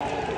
you